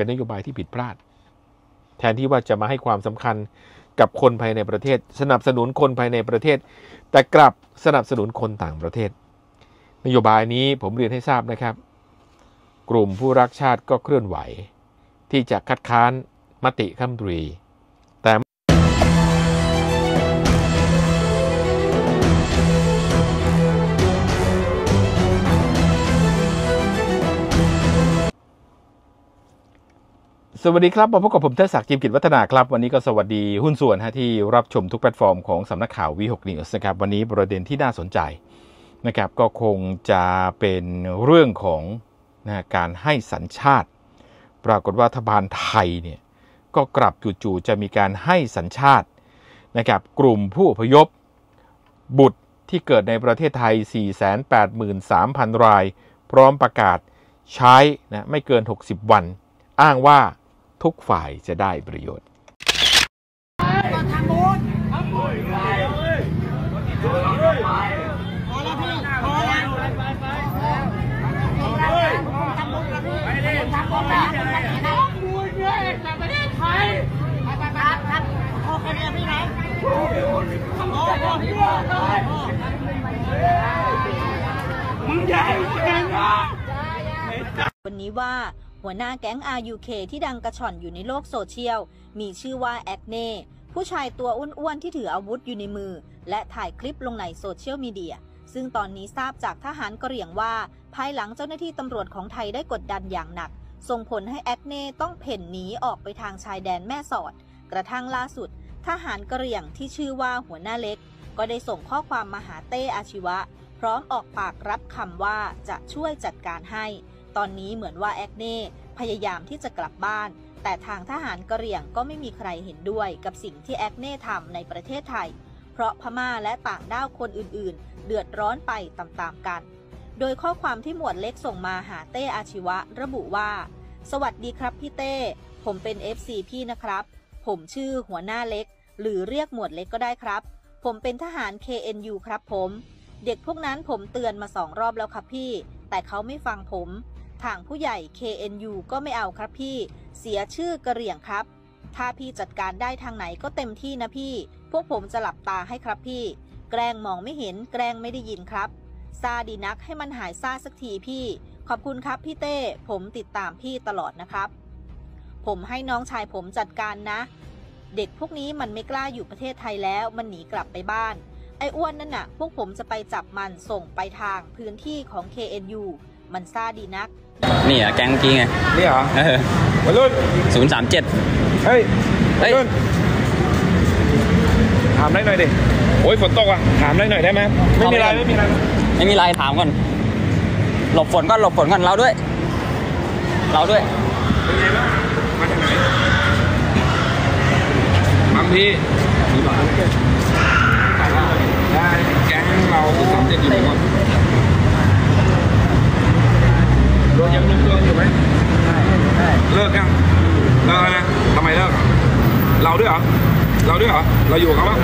เป็นนโยบายที่ผิดพลาด แทนที่ว่าจะมาให้ความสำคัญกับคนภายในประเทศ สนับสนุนคนภายในประเทศ แต่กลับสนับสนุนคนต่างประเทศ นโยบายนี้ผมเรียนให้ทราบนะครับ กลุ่มผู้รักชาติก็เคลื่อนไหว ที่จะคัดค้านมติคำตรี สวัสดีครับมาพบกับผมเทศศักดิ์จิมกิจวัฒนาครับ วันนี้ก็สวัสดีหุ้นส่วนฮะที่รับชมทุกแพลตฟอร์มของสำนักข่าววีหกนิวส์นะครับ วันนี้ประเด็นที่น่าสนใจนะครับก็คงจะเป็นเรื่องของนะการให้สัญชาติ ปรากฏว่ารัฐบาลไทยเนี่ยก็กลับจู่ๆจะมีการให้สัญชาตินะครับกลุ่มผู้อพยพ บุตรที่เกิดในประเทศไทย 483,000 ราย พร้อมประกาศใช้นะไม่เกิน 60 วัน อ้างว่า ทุกฝ่ายจะได้ประโยชน์วันนี้ว่า หัวหน้าแก๊ง RUK ที่ดังกระชอนอยู่ในโลกโซเชียล มีชื่อว่าแอคเน่ผู้ชายตัวอ้วนๆที่ถืออาวุธอยู่ในมือ และถ่ายคลิปลงในโซเชียลมีเดีย ซึ่งตอนนี้ทราบจากทหารกะเหรี่ยงว่า ภายหลังเจ้าหน้าที่ตำรวจของไทยได้กดดันอย่างหนัก ส่งผลให้แอคเน่ต้องเพ่นหนีออกไปทางชายแดนแม่สอด กระทั่งล่าสุด ทหารกะเหรี่ยงที่ชื่อว่าหัวหน้าเล็ก ก็ได้ส่งข้อความมาหาเต้อาชีวะ พร้อมออกปากรับคำว่าจะช่วยจัดการให้ ตอนนี้เหมือนว่าแอคเน่พยายามที่จะกลับบ้าน แต่ทางทหารกะเหรี่ยงก็ไม่มีใครเห็นด้วยกับสิ่งที่แอคเน่ทำในประเทศไทย เพราะพม่าและต่างด้าวคนอื่นๆ เดือดร้อนไปตามๆกัน โดยข้อความที่หมวดเล็กส่งมาหาเต้อาชีวะ ระบุว่า สวัสดีครับพี่เต้ ผมเป็น FC พี่นะครับ ผมชื่อหัวหน้าเล็ก หรือเรียกหมวดเล็กก็ได้ครับ ผมเป็นทหาร KNU ครับผม เด็กพวกนั้นผมเตือนมาสองรอบแล้วครับพี่ แต่เขาไม่ฟังผม ทางผู้ใหญ่ KNU ก็ไม่เอาครับพี่ เสียชื่อกระเหรี่ยงครับ ถ้าพี่จัดการได้ทางไหนก็เต็มที่นะพี่ พวกผมจะหลับตาให้ครับพี่ แกล้งมองไม่เห็น แกล้งไม่ได้ยินครับ ซาดีนักให้มันหายซาสักทีพี่ ขอบคุณครับพี่เต้ ผมติดตามพี่ตลอดนะครับ ผมให้น้องชายผมจัดการนะ เด็กพวกนี้มันไม่กล้าอยู่ประเทศไทยแล้ว มันหนีกลับไปบ้านไอ้อ้วนนั่นน่ะ พวกผมจะไปจับมันส่งไปทางพื้นที่ของ KNU มันซาดีนัก นี่เหรอแก๊งเมื่อกี้ไงนี่เหรอเออวัยรุ่นศูนย์สามเจ็ดเฮ้ยเฮ้วัยยรุ่นถามได้หน่อยดิโอ้ยฝนตกอะถามได้หน่อยได้ไหมไม่มีอะไรไม่มีอะไรไม่มีไรถามก่อน หลบฝนก่อนหลบฝนก่อนเราด้วย เราด้วยเป็นไงบ้างมาจากไหนบางทีได้แก๊งเราสามเจ็ดอยู่ไหนก่อน โดนยังรวมตัวอยู่ไหมเลิกยังเลิกแล้วนะทำไมเลิกอะเราด้วยเหรอเราด้วยเหรอเราอยู่กับเขาปะ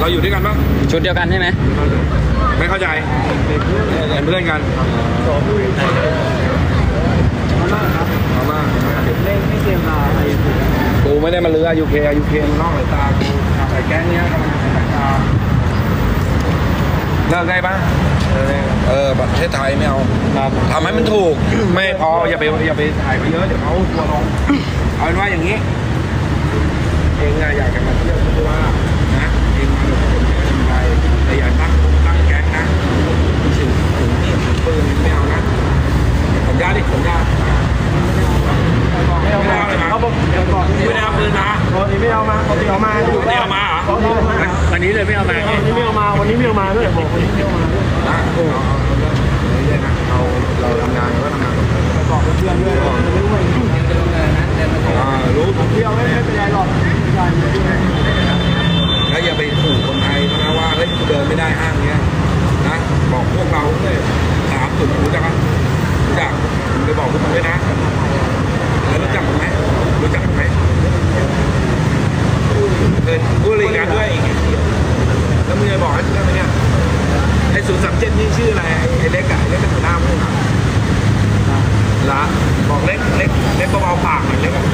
เราอยู่ด้วยกันปะชุดเดียวกันใช่ไหมไม่เข้าใจเป็นเพื่อนกันเอามาเล่นไม่เตรียมมากูไม่ได้มาเลือยูเคยูเคนอกสายตากูทำไอ้แก๊งเนี้ยทำสายตาเลิกได้ปะ เออประเทศไทยไม่เอาทำให้มันถูก ไม่พออย่าไปอย่าไปถ่ายไปเยอะเดี๋ยวเขาตัวลงเอาเป็นว่าอย่างนี้ เองอะอยากจะมาเที่ยวที่ว่านะเองมาแบบคนเดียวไปแต่อย่าตั้งตั้งแก๊งนะถึงถึงนี่ถึงปืนไม่เอานะสัญญาดิสัญญาไม่เอาไม่เอาเลยนะเขาบอกไม่ได้เอาปืนมาวันนี้ไม่เอามาวันนี้เอามาอยู่ไม่บ้านเอามาเหรอ วันนี้เลยไม่เอามาวันนี้ไม่เอามา วันนี้ไม่เอามาด้วยบอกวันนี้ไม่เอามาด้วยนะเอาเอาเอาเรื่อยๆนะเราเราทำงานก็ทำงานกับบอกเพื่อนด้วยบอกไม่รู้ไง อ่ารู้ เที่ยวไม่เป็นไรหรอกไม่ได้ไม่ได้ แล้วอย่าไปขู่คนไทยเขานะว่าเฮ้ยกูเดินไม่ได้ห้างเนี้ยนะบอกพวกเราเลยสามจุดรู้จักปะรู้จักมึงไปบอกพวกมันด้วยนะแล้วรู้จักผมไหมรู้จักผมไหมเคยพูดอะไรกันด้วยแล้วมึงจะบอกให้เรื่องอะไรเนี่ยไอ้ศูนย์สามเจ็ดนี่ชื่ออะไรไอ้เล็กอะไอ้เล็กเป็นหัวหน้ามึงเหรอละบอกเล็กเล็ก หมายเลขอะไร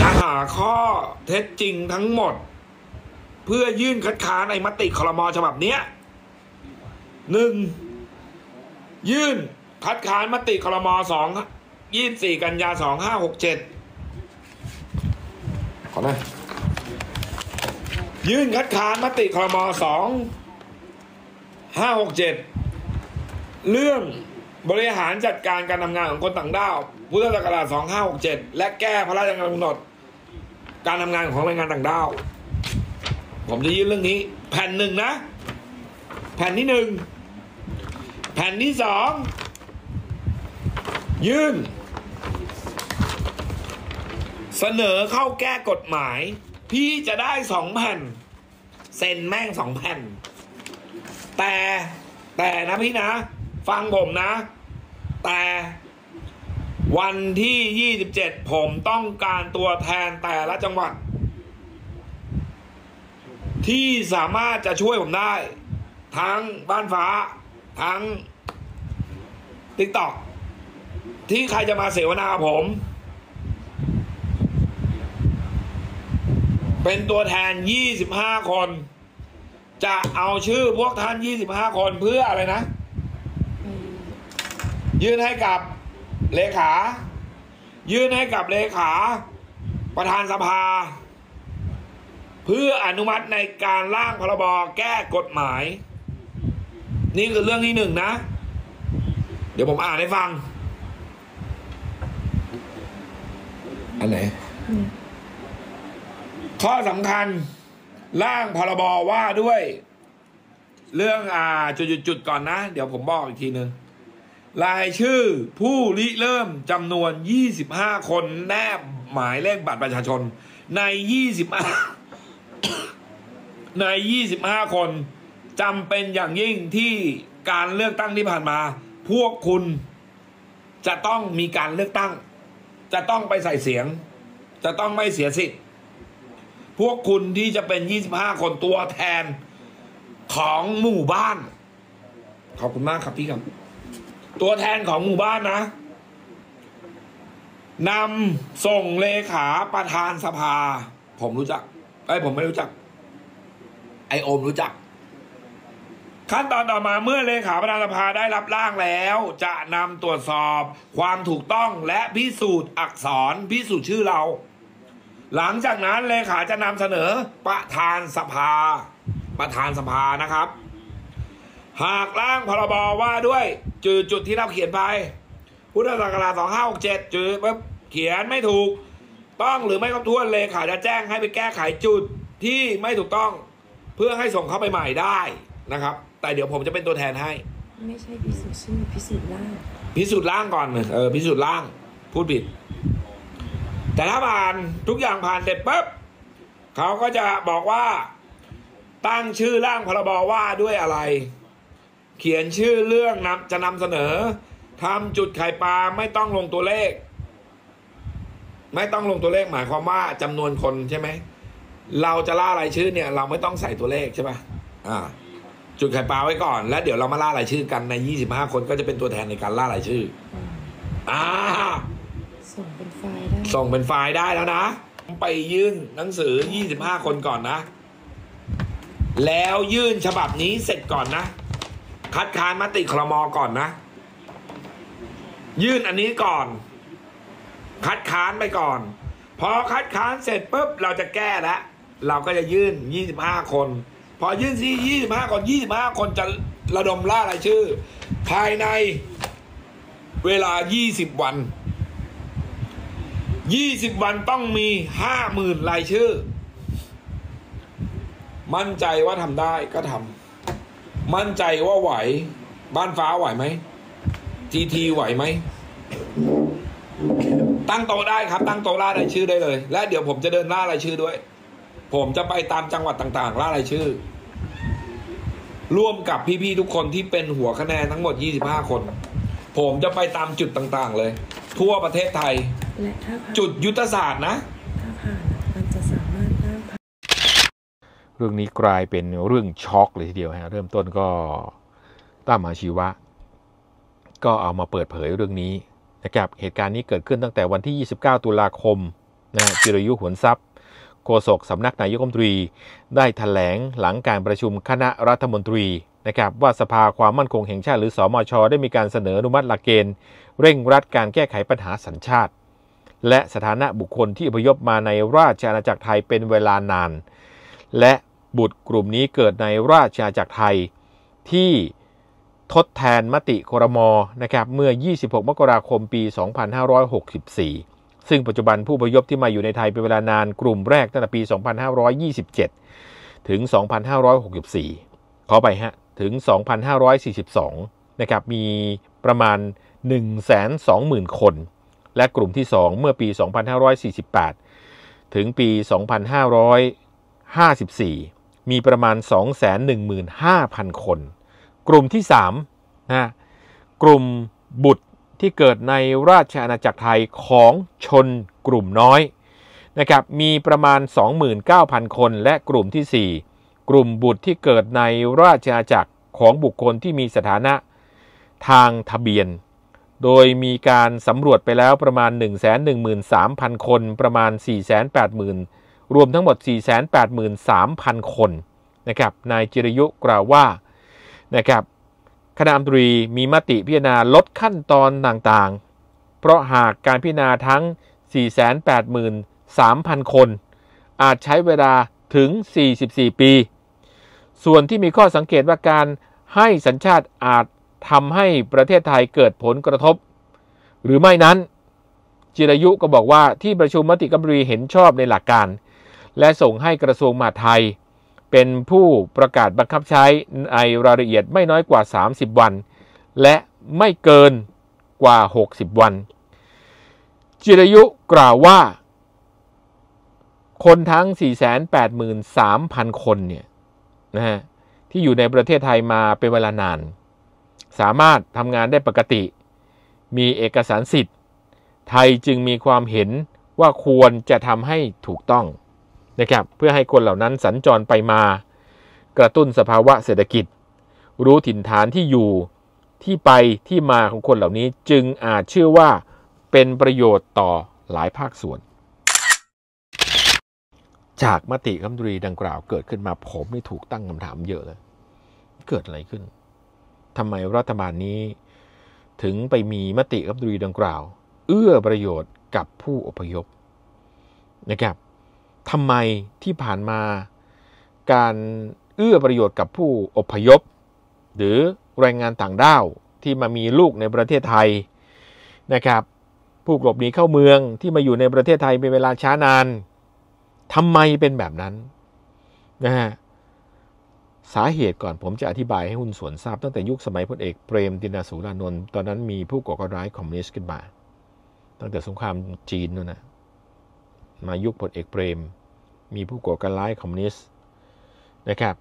จะหาข้อเท็จจริงทั้งหมด เพื่อ ยื่นคัดค้านในมติคลมฉบับเนี้ยหนึ่งยื่นคัดค้านมติคลมสองยี่สี่กันยาสองห้าหกเจ็ดขอหน่อยยื่นคัดค้านมติคลมสองห้าหกเจ็ดเรื่องบริหารจัดการการทำงานของคนต่างด้าว พุทธศักราช2567 และแก้พระราชกำหนด การทำงานของแรงงานต่างด้าว ผมจะยื่นเรื่องนี้ แผ่นหนึ่งนะ แผ่นที่หนึ่งแผ่นที่สองยื่น เสนอเข้าแก้กฎหมาย พี่จะได้สองแผ่นเซ็นแม่งสองแผ่น แต่แต่นะพี่นะ ฟังผมนะ แต่วันที่ 27 ผมต้องการตัวแทนแต่ละจังหวัด ที่สามารถจะช่วยผมได้ ทั้งบ้านฟ้า ทั้งติ๊กตอกที่ใครจะมาเสวนาผม เป็นตัวแทน 25 คน จะเอาชื่อพวกท่าน 25 คนเพื่ออะไรนะ ยื่นให้กับเลขา ยื่นให้กับเลขา ประธานสภา เพื่ออนุมัติในการร่างพรบแก้กฎหมาย นี่คือเรื่องที่หนึ่งนะ เดี๋ยวผมอ่านให้ฟัง อันไหน ข้อสำคัญ ร่างพรบว่าด้วย เรื่องอ่าจุดๆก่อนนะ เดี๋ยวผมบอกอีกทีหนึ่งรายชื่อผู้ริเริ่มจำนวน 25 คนแนบหมายเลขบัตรประชาชนใน 25 ใน 25 คนจำเป็นอย่างยิ่งที่การเลือกตั้งที่ผ่านมา พวกคุณจะต้องมีการเลือกตั้ง จะต้องไปใส่เสียง จะต้องไม่เสียสิทธิ์ พวกคุณที่จะเป็น 25 คนตัวแทนของหมู่บ้าน ขอบคุณมากครับพี่ครับ ตัวแทนของหมู่บ้านนะนำส่งเลขาประธานสภา ผมรู้จัก ไอ้ผมไม่รู้จัก ไอโอมรู้จัก ขั้นตอนต่อมาเมื่อเลขาประธานสภาได้รับร่างแล้ว จะนำตรวจสอบ ความถูกต้องและพิสูจน์อักษรพิสูจน์ชื่อเรา หลังจากนั้นเลขาจะนำเสนอประธานสภา ประธานสภานะครับ หากร่างพรบว่าด้วยจุดจุดที่เราเขียนไปพุทธศักราช2567จุดปุ๊บเขียนไม่ถูก ต้องหรือไม่ครบถ้วนเลขาจะแจ้งให้ไปแก้ไขจุดที่ไม่ถูกต้องเพื่อให้ส่งเข้าไปใหม่ได้นะครับ แต่เดี๋ยวผมจะเป็นตัวแทนให้ ไม่ใช่พิสูจน์ชื่อพิสูจน์ร่างพิสูจน์ร่างก่อนเออพิสูจน์ร่างพูดผิด แต่ถ้าผ่านทุกอย่างผ่านเสร็จปุ๊บเขาก็จะบอกว่า ตั้งชื่อร่างพรบว่าด้วยอะไร เขียนชื่อเรื่องนำจะนำเสนอทำจุดไข่ปลาไม่ต้องลงตัวเลข ไม่ต้องลงตัวเลขหมายความว่าจำนวนคนใช่ไหม เราจะล่ารายชื่อเนี่ย เราไม่ต้องใส่ตัวเลขใช่ปะอ่า จุดไข่ปลาไว้ก่อน แล้วเดี๋ยวเรามาล่ารายชื่อกันใน 25 คนก็จะเป็นตัวแทนในการล่ารายชื่ออ่าส่งเป็นไฟล์ได้ส่งเป็นไฟล์ได้แล้วนะ ไปยื่นหนังสือ 25 คนก่อนนะ แล้วยื่นฉบับนี้เสร็จก่อนนะ คัดค้านมติครมก่อนนะ ยื่นอันนี้ก่อน คัดค้านไปก่อน พอคัดค้านเสร็จปุ๊บเราจะแก้แล้วเราก็จะยื่น 25 คน พอยื่นที่25 คน 25 คนจะระดมล่ารายชื่อ ภายในเวลา 20 วัน 20 วันต้องมี 50,000รายชื่อ มั่นใจว่าทำได้ก็ทำมั่นใจว่าไหว บ้านฟ้าไหวไหมทีทีไหวไหม ตั้งโต๊ะได้ครับ ตั้งโต๊ะล่ารายชื่อได้เลย และเดี๋ยวผมจะเดินล่ารายชื่อด้วย ผมจะไปตามจังหวัดต่างๆ ล่ารายชื่อ ร่วมกับพี่ๆทุกคนที่เป็นหัวคะแนนทั้งหมด 25 คน ผมจะไปตามจุดต่างๆ เลย ทั่วประเทศไทย และถ้าผ่านจุดยุทธศาสตร์นะ ถ้าผ่านมันจะสามารถร่างผ่านเรื่องนี้กลายเป็นเรื่องช็อกเลยทีเดียวฮะเริ่มต้นก็ตั้มอาชีวะ ก็เอามาเปิดเผยเรื่องนี้ นะครับเหตุการณ์นี้เกิดขึ้นตั้งแต่วันที่ 29 ตุลาคมนะจิรยุหวนทรัพย์โฆษกสำนักนายกรัฐมนตรี ได้ถแถลงหลังการประชุมคณะรัฐมนตรีนะครับว่าสภาความมั่นคงแห่งชาติหรือสอมช ได้มีการเสนออนุมัติหลักเกณฑ์ เร่งรัดการแก้ไขปัญหาสัญชาติ และสถานะบุคคลที่อพยพมาในราชอาณาจักรไทยเป็นเวลานาน และบุตรกลุ่มนี้เกิดในราชอาณาจักรไทยที่ ทดแทนมติครมนะครับเมื่อ 26 มกราคมปี 2564 ซึ่งปัจจุบันผู้อพยพที่มาอยู่ในไทยเป็นเวลานานกลุ่มแรกตั้งแต่ปี 2527 ถึง 2564 ขอไปฮะ ถึง 2,542 นะครับ มีประมาณ 120,000 คน และกลุ่มที่ 2 เมื่อปี 2548 ถึงปี 2554 มีประมาณ 215,000 คน กลุ่มที่3นะกลุ่มบุตรที่เกิดในราชอาณาจักรไทยของชนกลุ่มน้อยนะครับมีประมาณ 29,000 คนและกลุ่มที่ 4 กลุ่มบุตรที่เกิดในราชอาณาจักรของบุคคลที่มีสถานะทางทะเบียน โดยมีการสำรวจไปแล้วประมาณ 113,000 คน ประมาณ 480,000 รวมทั้งหมด 483,000 คนนะครับนายจิรยุกล่าวว่า นะครับคณะรัฐมนตรีมีมติพิจารณาลดขั้นตอนต่างๆ เพราะหากการพิจารณาทั้ง 483,000 คน อาจใช้เวลาถึง 44 ปี ส่วนที่มีข้อสังเกตว่าการให้สัญชาติอาจทำให้ประเทศไทยเกิดผลกระทบ หรือไม่นั้น จิรายุก็บอกว่าที่ประชุมมติกรรมรีเห็นชอบในหลักการ และส่งให้กระทรวงมหาดไทย เป็นผู้ประกาศบังคับใช้ในรายละเอียดไม่น้อยกว่า 30 วัน และไม่เกินกว่า 60 วัน จิรยุกล่าวว่า คนทั้ง 483,000 คนเนี่ยนะฮะที่อยู่ในประเทศไทยมาเป็นเวลานาน สามารถทำงานได้ปกติ มีเอกสารสิทธิ์ ไทยจึงมีความเห็นว่าควรจะทำให้ถูกต้อง นะครับเพื่อให้คนเหล่านั้นสัญจรไปมา กระตุ้นสภาวะเศรษฐกิจ รู้ถิ่นฐานที่อยู่ที่ไปที่มาของคนเหล่านี้จึงอาจเชื่อว่าเป็นประโยชน์ต่อหลายภาคส่วน จากมติคำตรีดังกล่าวเกิดขึ้นมาผมนี่ถูกตั้งคำถามเยอะเลย เกิดอะไรขึ้นทำไมรัฐบาลนี้ ถึงไปมีมติคำตรีดังกล่าว เอื้อประโยชน์กับผู้อพยพนะครับ ทำไมที่ผ่านมาการเอื้อประโยชน์กับผู้อพยพ หรือแรงงานต่างด้าวที่มามีลูกในประเทศไทยนะครับ ผู้หลบหนีเข้าเมืองที่มาอยู่ในประเทศไทยเป็นเวลาช้านานทำไมเป็นแบบนั้นนะฮะสาเหตุก่อนผมจะอธิบายให้หุ้นส่วนทราบตั้งแต่ยุคสมัยพลเอกเปรมตินาสูรานนท์ตอนนั้นมีผู้ก่อการร้ายคอมมิวนิสต์ขึ้นมา ตั้งแต่สงครามจีนนู่นนะ มายุคพลเอกเปรม มีผู้ก่อการร้ายคอมมิวนิสต์นะครับ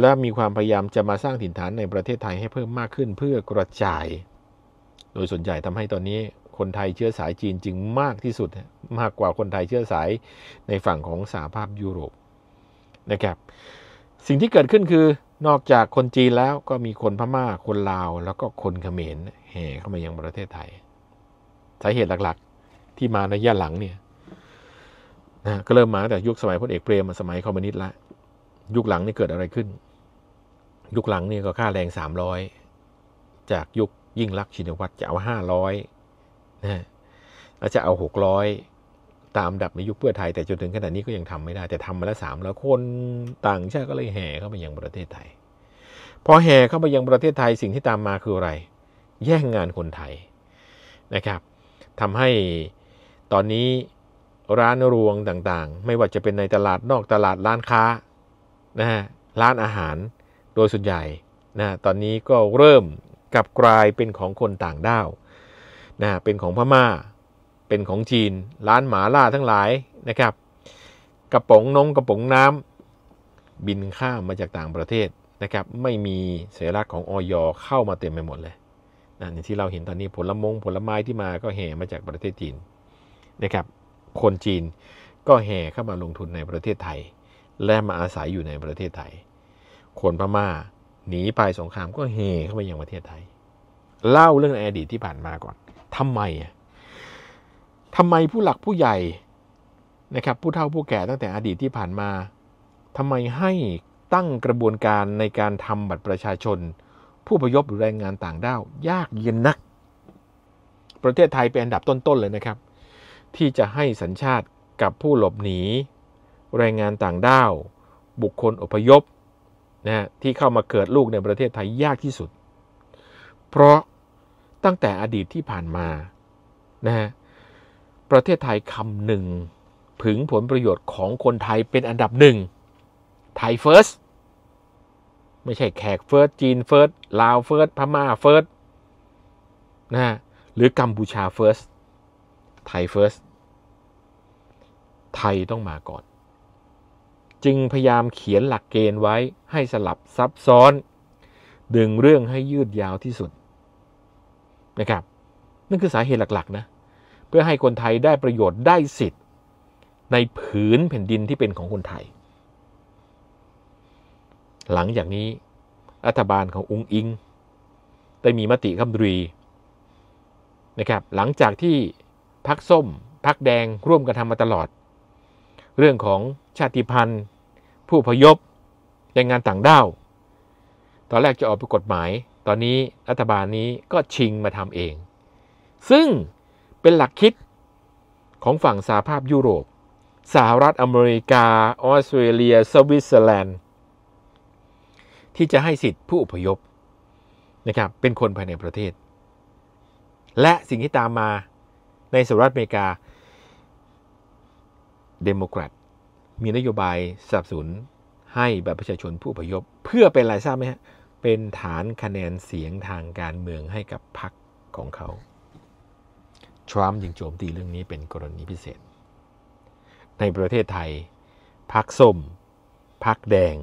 และมีความพยายามจะมาสร้างถิ่นฐานในประเทศไทยให้เพิ่มมากขึ้นเพื่อกระจาย โดยส่วนใหญ่ทำให้ตอนนี้คนไทยเชื้อสายจีนจึงมากที่สุดมากกว่าคนไทยเชื้อสายในฝั่งของสหภาพยุโรปนะครับ สิ่งที่เกิดขึ้นคือนอกจากคนจีนแล้วก็มีคนพม่าคนลาว แล้วก็คนเขมรแห่เข้ามายังประเทศไทยสาเหตุหลักๆ ที่มาในย่าหลังเนี่ย นะก็เริ่มมาตั้งแต่ยุคสมัยพลเอกเปรมสมัยคอมมิวนิสต์ละยุคหลังนี่เกิดอะไรขึ้น ยุคหลังนี่ก็ค่าแรงสามร้อยจากยุคยิ่งรักชินวัตรจะเอาห้าร้อยนะแล้วจะเอาหกร้อยตามดับในยุคเพื่อไทยแต่จนถึงขณะนี้ก็ยังทำไม่ได้ แต่ทำมาแล้วสามแล้วคนต่างชาติก็เลยแห่เข้ามายังประเทศไทย พอแห่เข้ามายังประเทศไทยสิ่งที่ตามมาคืออะไร แย่งงานคนไทยนะครับทำให้ตอนนี้ ร้านรวงต่างๆ ไม่ว่าจะเป็นในตลาดนอกตลาดร้านค้านะฮะร้านอาหารโดยส่วนใหญ่นะตอนนี้ก็เริ่มกลับกลายเป็นของคนต่างด้าวนะเป็นของพม่า เป็นของจีน ร้านหมาล่าทั้งหลายนะครับกระป๋องนงกระป๋องน้ำบินข้ามมาจากต่างประเทศนะครับไม่มีสัญลักษณ์ของออยเข้ามาเต็มไปหมดเลยนะอย่างที่เราเห็นตอนนี้ผลมงผลไม้ที่มาก็แห่มาจากประเทศจีนนะครับ คนจีนก็แห่เข้ามาลงทุนในประเทศไทย และมาอาศัยอยู่ในประเทศไทย คนพม่าหนีไปสงครามก็เฮเข้ามายังประเทศไทย เล่าเรื่องในอดีตที่ผ่านมาก่อนทำไมอะทำไมผู้หลักผู้ใหญ่นะครับผู้เฒ่าผู้แก่ตั้งแต่อดีตที่ผ่านมาทำไมให้ตั้งกระบวนการในการทำบัตรประชาชน ผู้พยพหรือแรงงานต่างด้าวยากเย็นนัก ประเทศไทยเป็นอันดับต้นๆเลยนะครับ ที่จะให้สัญชาติกับผู้หลบหนีแรงงานต่างด้าว บุคคลอพยพนะที่เข้ามาเกิดลูกในประเทศไทยยากที่สุด เพราะตั้งแต่อดีตที่ผ่านมานะฮะประเทศไทยคำหนึ่งถึงผลประโยชน์ของคนไทยเป็นอันดับหนึ่งไทย first ไม่ใช่แขก first จีน first ลาว first พม่า first นะหรือกัมพูชา first ไทย first ไทยต้องมาก่อน จึงพยายามเขียนหลักเกณฑ์ไว้ให้สลับซับซ้อน ดึงเรื่องให้ยืดยาวที่สุดนะครับนั่นคือสาเหตุหลักๆนะเพื่อให้คนไทยได้ประโยชน์ได้สิทธิ์ ในผืนแผ่นดินที่เป็นของคนไทย หลังจากนี้รัฐบาลขององค์อิง ได้มีมติคำดรีนะครับหลังจากที่ พักส้ม พักแดงร่วมกันทำมาตลอด เรื่องของชาติพันธุ์ ผู้พยพแรงงานต่างด้าว ตอนแรกจะออกเป็นกฎหมาย ตอนนี้รัฐบาลนี้ก็ชิงมาทำเอง ซึ่งเป็นหลักคิดของฝั่งสหภาพยุโรป สหรัฐอเมริกา ออสเตรเลีย สวิตเซอร์แลนด์ ที่จะให้สิทธิผู้อพยพนะครับ เป็นคนภายในประเทศ และสิ่งที่ตามมา ในสหรัฐอเมริกา เดโมแครตมีนโยบายสนับสนุนให้แบบประชาชนผู้อพยพ เพื่อเป็นอะไรทราบไหมฮะ เป็นฐานคะแนนเสียงทางการเมืองให้กับพรรคของเขา ทรัมป์ยังโจมตีเรื่องนี้เป็นกรณีพิเศษ ในประเทศไทยพรรคส้มพรรคแดง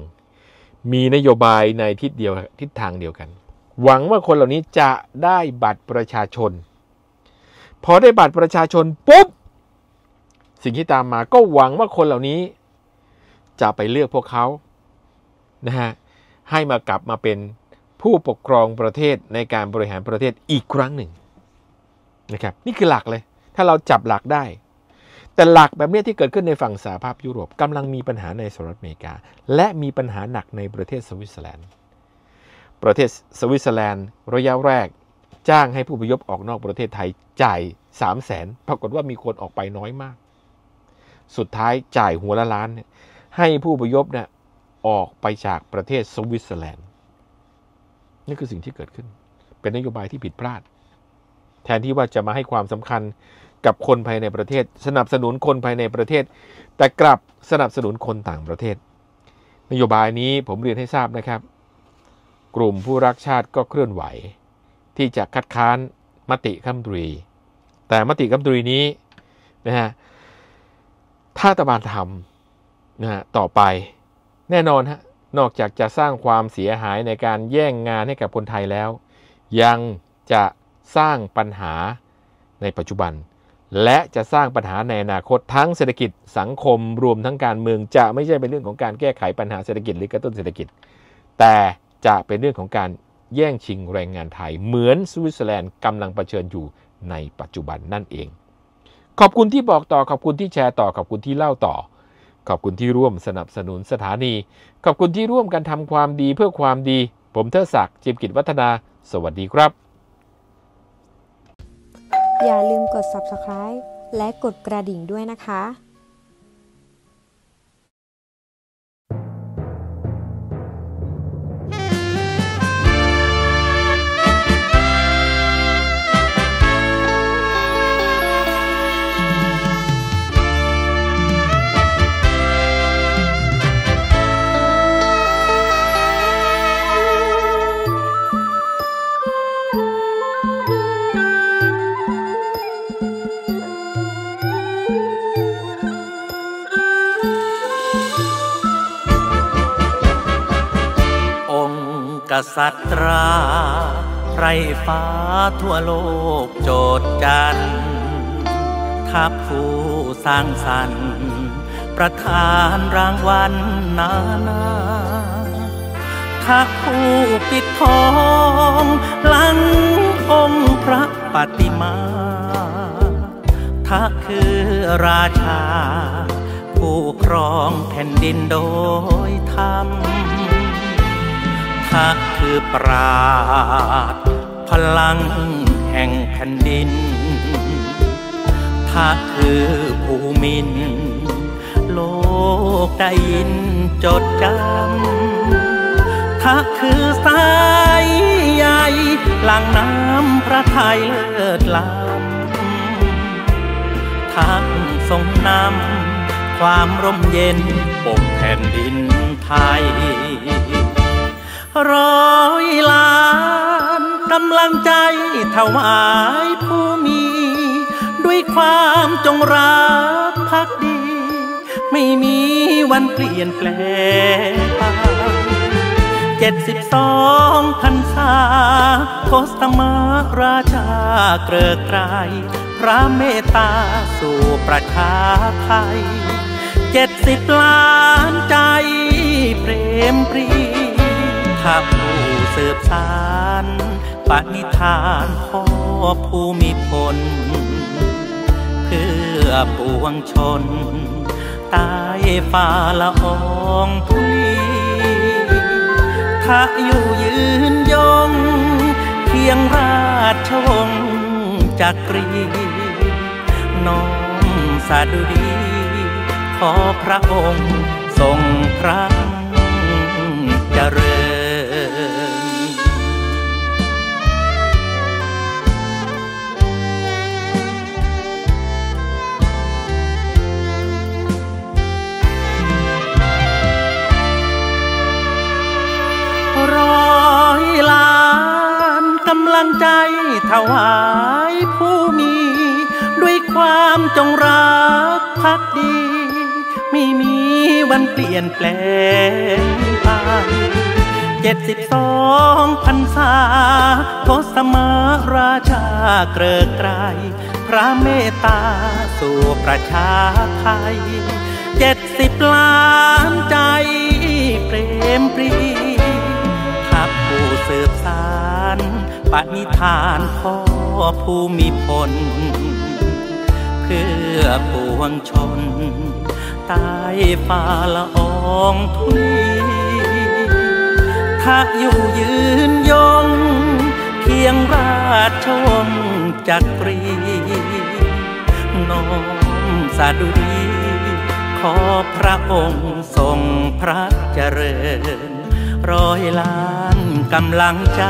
มีนโยบายในทิศเดียวทิศทางเดียวกัน หวังว่าคนเหล่านี้จะได้บัตรประชาชน พอได้บัตรประชาชนปุ๊บ สิ่งที่ตามมาก็หวังว่าคนเหล่านี้ จะไปเลือกพวกเขานะฮะให้มากลับมาเป็นผู้ปกครองประเทศในการบริหารประเทศอีกครั้งหนึ่งนะครับนี่คือหลักเลย ถ้าเราจับหลักได้ แต่หลักแบบนี้ที่เกิดขึ้นในฝั่งสหภาพยุโรปกำลังมีปัญหาในสหรัฐอเมริกา และมีปัญหาหนักในประเทศสวิตเซอร์แลนด์ ประเทศสวิตเซอร์แลนด์ระยะแรก จ้างให้ผู้อพยพออกนอกประเทศไทยจ่าย3 0 0แสนปรากฏว่ามีคนออกไปน้อยมาก สุดท้ายจ่ายหัวละล้านให้ผู้อพยพเนี่ยออกไปจากประเทศสวิตเซอร์แลนด์ นี่คือสิ่งที่เกิดขึ้น เป็นนโยบายที่ผิดพลาด แทนที่ว่าจะมาให้ความสำคัญกับคนภายในประเทศ สนับสนุนคนภายในประเทศ แต่กลับสนับสนุนคนต่างประเทศ นโยบายนี้ผมเรียนให้ทราบนะครับ กลุ่มผู้รักชาติก็เคลื่อนไหว ที่จะคัดค้านมติคัมตรี แต่มติคัมตรีนี้นะฮะถ้ารัฐบาลทำนะฮะต่อไปแน่นอนฮะนอกจากจะสร้างความเสียหายในการแย่งงานให้กับคนไทยแล้ว ยังจะสร้างปัญหาในปัจจุบัน และจะสร้างปัญหาในอนาคตทั้งเศรษฐกิจสังคมรวมทั้งการเมืองจะไม่ใช่เป็นเรื่องของการแก้ไขปัญหาเศรษฐกิจหรือกระตุ้นเศรษฐกิจ แต่จะเป็นเรื่องของการ แย่งชิงแรงงานไทย เหมือนสวิตเซอร์แลนด์กำลังเผชิญอยู่ในปัจจุบันนั่นเอง ขอบคุณที่บอกต่อขอบคุณที่แชร์ต่อขอบคุณที่เล่าต่อ ขอบคุณที่ร่วมสนับสนุนสถานี ขอบคุณที่ร่วมกันทำความดีเพื่อความดี ผมเทดศักดิ์จิมกิจวัฒนา สวัสดีครับ อย่าลืมกด subscribe และกดกระดิ่งด้วยนะคะ ษัตราไรฟ้าทั่วโลกโจดจันทัพผู้สร้างสรรค์ประธานรางวัลนานาทัพผู้ปิดทองหลังองค์พระปฏิมาถ้าคือราชา ผู้ครองแผ่นดินโดยธรรม ถ้าคือปราดพลังแห่งแผ่นดินถ้าคือภูมิน โลกได้ยินจดจำถ้าคือสายใหญ่หลังน้ำพระไทยเลิศล้ำท่านทรงนำความร่มเย็นปกแผ่นดินไทย ร้อยล้านกำลังใจถวายผู้มี ด้วยความจงรักภักดี ไม่มีวันเปลี่ยนแปลงไปเจ็ดสิบสองพันษาโคสมาราชาเกริกไกรพระเมตตาสู่ประชาไทยเจ็ดสิบล้านใจเปรมปรี ถ้าผู้สืบสารปณิธานพ่อภูมิพล เพื่อปวงชนตายฟ้าละอองทุลีถ้าอยู่ยืนยงเพียงราชวงศ์จักรีน้อมสาดุดีขอพระองค์ทรงพระเจริญ ถวายผู้มี ด้วยความจงรักภักดี ไม่มีวันเปลี่ยนแปลงไปเจ็ดสิบสองพันษาทสมาราชาเกริกไกรพระเมตตาสู่ประชาไทยเจ็ดสิบล้านใจเปรมปรีทัพผู้สืบสาร ปณิธานพ่อภูมิพล เพื่อปวงชนตายฟ้าละอองทุลีถ้าอยู่ยืนยงเพียงราชวงศ์จักรีน้อมสาดุดี ขอพระองค์ทรงพระเจริญ ร้อยล้านกำลังใจ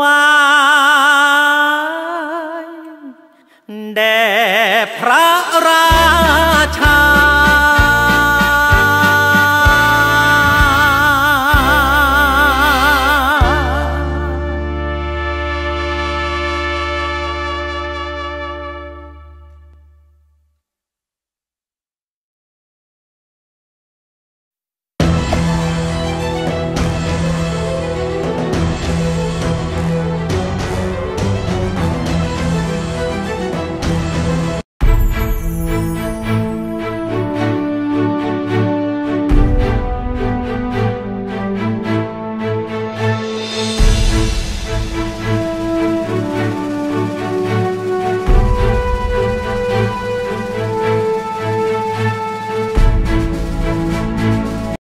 วายแด่พระราชา